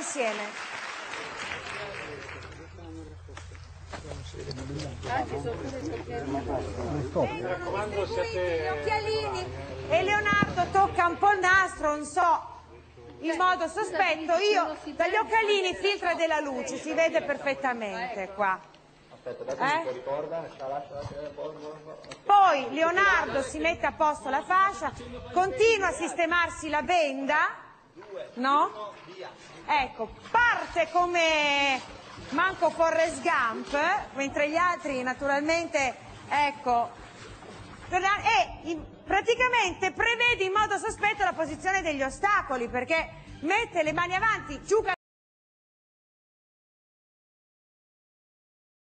insieme. Mi raccomando, Gli siete... occhialini e Leonardo tocca un po' il nastro, non so, in modo sospetto. Io dagli occhialini filtra della luce, si vede perfettamente qua. Eh? Poi Leonardo si mette a posto la fascia, continua a sistemarsi la benda, no? Ecco, parte come manco Forrest Gump, mentre gli altri naturalmente, ecco, e in- praticamente prevede in modo sospetto la posizione degli ostacoli, perché mette le mani avanti, giuca